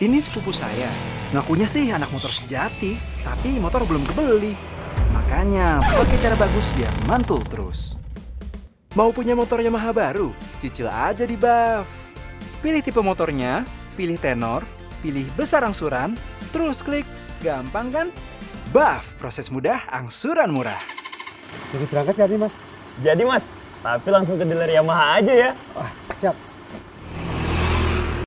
Ini sepupu saya. Ngakunya sih anak motor sejati, tapi motor belum kebeli. Makanya pakai cara bagus biar mantul terus. Mau punya motor Yamaha baru? Cicil aja di Buff. Pilih tipe motornya, pilih tenor, pilih besar angsuran, terus klik. Gampang kan? Buff, proses mudah, angsuran murah. Jadi berangkat ya nih mas? Jadi mas, tapi langsung ke dealer Yamaha aja ya. Wah